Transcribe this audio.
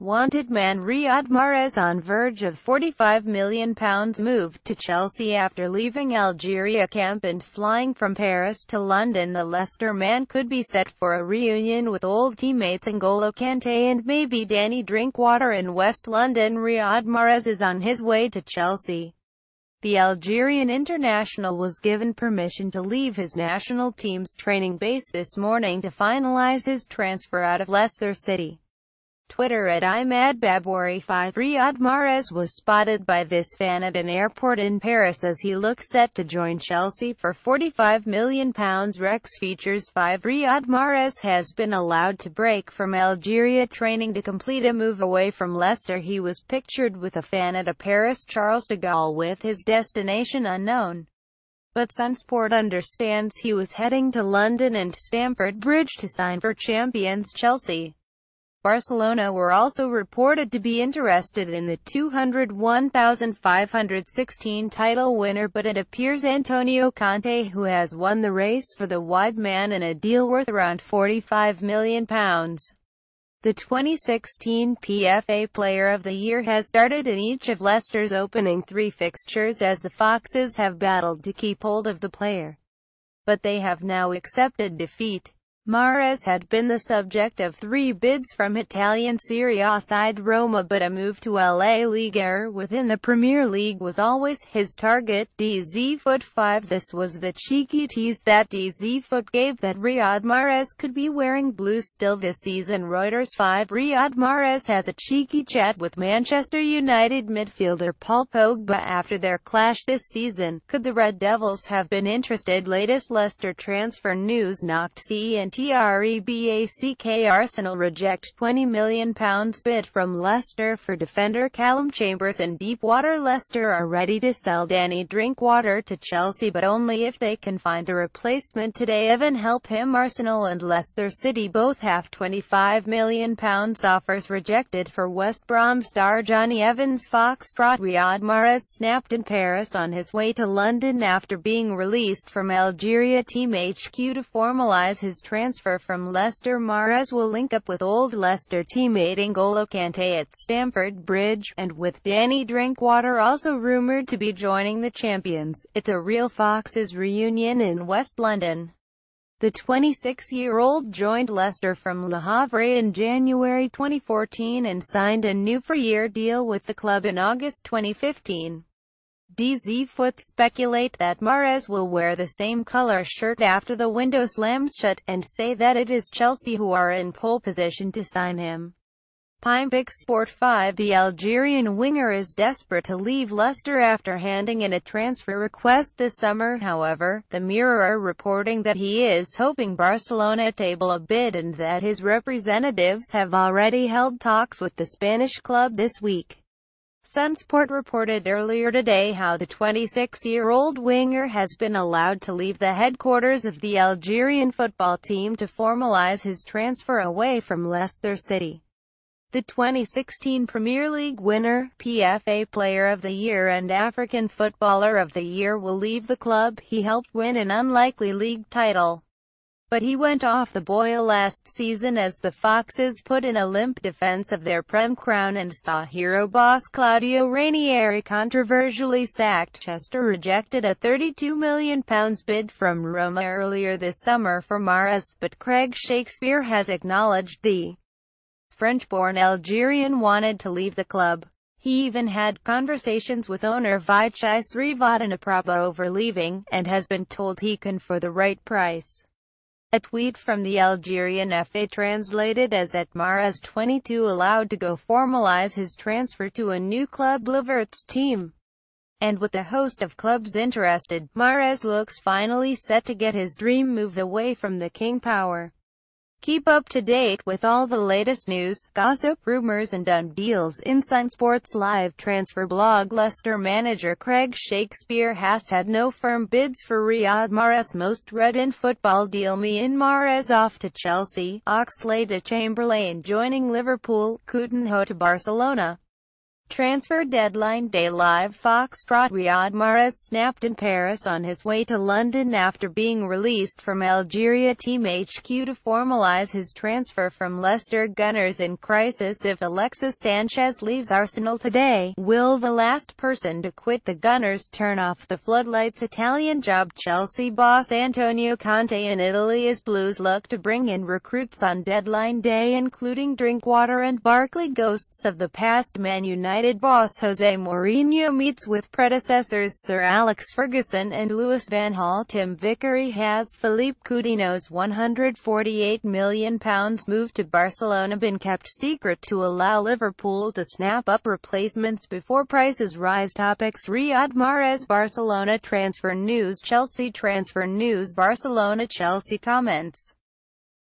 Wanted man Riyad Mahrez on verge of £45 million move to Chelsea after leaving Algeria camp and flying from Paris to London The Leicester man could be set for a reunion with old teammates N'Golo Kante and maybe Danny Drinkwater in West London Riyad Mahrez is on his way to Chelsea. The Algerian international was given permission to leave his national team's training base this morning to finalise his transfer out of Leicester City. Twitter at ImadBabouri5 Riyad Mahrez was spotted by this fan at an airport in Paris as he looks set to join Chelsea for £45 million. Rex features 5 Riyad Mahrez has been allowed to break from Algeria training to complete a move away from Leicester. He was pictured with a fan at a Paris Charles de Gaulle with his destination unknown. But Sunsport understands he was heading to London and Stamford Bridge to sign for champions Chelsea. Barcelona were also reported to be interested in the 201,516 title winner but it appears Antonio Conte who has won the race for the wide man in a deal worth around £45 million. The 2016 PFA Player of the Year has started in each of Leicester's opening three fixtures as the Foxes have battled to keep hold of the player. But they have now accepted defeat. Mahrez had been the subject of three bids from Italian Serie A side Roma but a move to La Liga within the Premier League was always his target. DZ Foot 5 This was the cheeky tease that DZ Foot gave that Riyad Mahrez could be wearing blue still this season. Reuters 5 Riyad Mahrez has a cheeky chat with Manchester United midfielder Paul Pogba after their clash this season. Could the Red Devils have been interested? Latest Leicester transfer news knocked CE and TREBACK Arsenal reject £20 million bid from Leicester for defender Calum Chambers and Deepwater Leicester are ready to sell Danny Drinkwater to Chelsea but only if they can find a replacement today. Evan help him. Arsenal and Leicester City both have £25 million offers rejected for West Brom star Jonny Evans. Foxtrot Riyad Mahrez snapped in Paris on his way to London after being released from Algeria. Team HQ to formalise his transfer transfer from Leicester Mahrez will link up with old Leicester teammate N'Golo Kante at Stamford Bridge, and with Danny Drinkwater also rumoured to be joining the champions. It's a real Foxes reunion in West London. The 26-year-old joined Leicester from Le Havre in January 2014 and signed a new four-year deal with the club in August 2015. DZ Foot speculate that Mahrez will wear the same color shirt after the window slams shut, and say that it is Chelsea who are in pole position to sign him. Pinepick Sport 5 The Algerian winger is desperate to leave Leicester after handing in a transfer request this summer however, the Mirror reporting that he is hoping Barcelona table a bid and that his representatives have already held talks with the Spanish club this week. Sunsport reported earlier today how the 26-year-old winger has been allowed to leave the headquarters of the Algerian football team to formalize his transfer away from Leicester City. The 2016 Premier League winner, PFA Player of the Year and African Footballer of the Year will leave the club he helped win an unlikely league title but he went off the boil last season as the Foxes put in a limp defense of their Prem crown and saw hero boss Claudio Ranieri controversially sacked. Chester rejected a £32 million bid from Roma earlier this summer for Mahrez, but Craig Shakespeare has acknowledged the French-born Algerian wanted to leave the club. He even had conversations with owner Vichai Srivaddhanaprabha over leaving, and has been told he can for the right price. A tweet from the Algerian FA translated as at Mahrez 22 allowed to go formalize his transfer to a new club Levert's team. And with a host of clubs interested, Mahrez looks finally set to get his dream move away from the King Power. Keep up to date with all the latest news, gossip, rumors and done deals in Sun Sports Live transfer blog Leicester manager Craig Shakespeare has had no firm bids for Riyad Mahrez most read in football deal me in Mahrez off to Chelsea, Oxlade to Chamberlain joining Liverpool, Coutinho to Barcelona. Transfer deadline day live Foxtrot Riyad Mahrez snapped in Paris on his way to London after being released from Algeria. Team HQ to formalise his transfer from Leicester Gunners in crisis if Alexis Sanchez leaves Arsenal today. Will the last person to quit the Gunners turn off the floodlights? Italian job Chelsea boss Antonio Conte in Italy Blues look to bring in recruits on deadline day including Drinkwater and Barkley ghosts of the past Man United United boss Jose Mourinho meets with predecessors Sir Alex Ferguson and Louis van Gaal. Tim Vickery has Philippe Coutinho's £148 million move to Barcelona been kept secret to allow Liverpool to snap up replacements before prices rise. Topics Riyad Mahrez Barcelona transfer news Chelsea transfer news Barcelona Chelsea comments